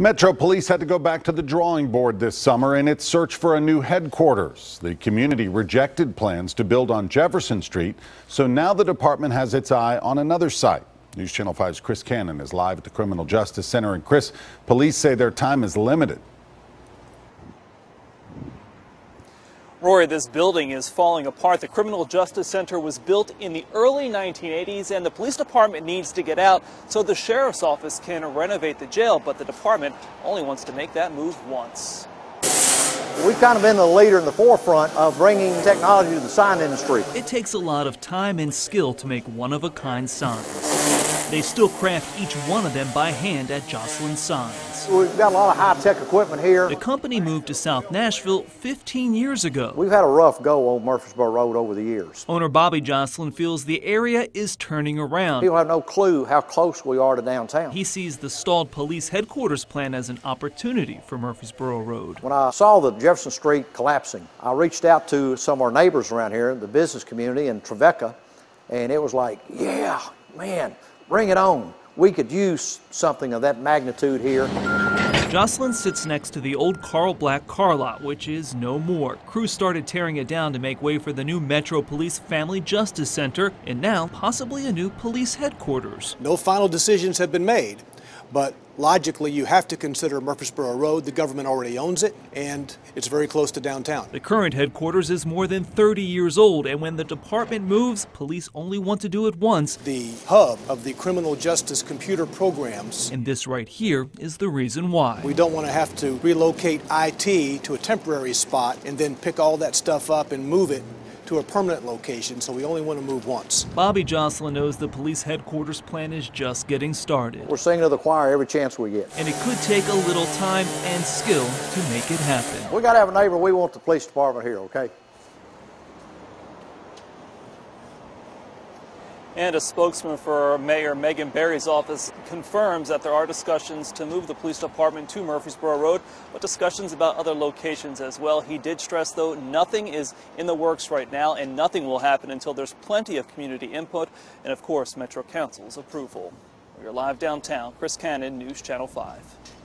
Metro Police had to go back to the drawing board this summer in its search for a new headquarters. The community rejected plans to build on Jefferson Street, so now the department has its eye on another site. News Channel 5's Chris Cannon is live at the Criminal Justice Center. And Chris, police say their time is limited. Rory, this building is falling apart. The Criminal Justice Center was built in the early 1980s, and the police department needs to get out so the sheriff's office can renovate the jail, but the department only wants to make that move once. We've kind of been the leader in the forefront of bringing technology to the sign industry. It takes a lot of time and skill to make one-of-a-kind signs. They still craft each one of them by hand at Joslin Signs. We've got a lot of high-tech equipment here. The company moved to South Nashville 15 years ago. We've had a rough go on Murfreesboro Road over the years. Owner Bobby Joslin feels the area is turning around. People have no clue how close we are to downtown. He sees the stalled police headquarters plan as an opportunity for Murfreesboro Road. When I saw the Jefferson Street collapsing, I reached out to some of our neighbors around here, the business community in Trevecca, and it was like, yeah, man, Bring it on. We could use something of that magnitude here. Joslin sits next to the old Carl Black car lot, which is no more. Crews started tearing it down to make way for the new Metro Police Family Justice Center and now possibly a new police headquarters. No final decisions have been made, but logically you have to consider Murfreesboro Road. The government already owns it, and it's very close to downtown. The current headquarters is more than 30 years old, and when the department moves, police only want to do it once. The hub of the criminal justice computer programs. And this right here is the reason why. We don't want to have to relocate IT to a temporary spot and then pick all that stuff up and move it to a permanent location, so we only want to move once. Bobby Joslin knows the police headquarters plan is just getting started. We're singing to the choir every chance we get. And it could take a little time and skill to make it happen. We got to have a neighbor. We want the police department here, okay? And a spokesman for Mayor Megan Barry's office confirms that there are discussions to move the police department to Murfreesboro Road, but discussions about other locations as well. He did stress, though, nothing is in the works right now, and nothing will happen until there's plenty of community input and, of course, Metro Council's approval. We're live downtown. Chris Cannon, News Channel 5.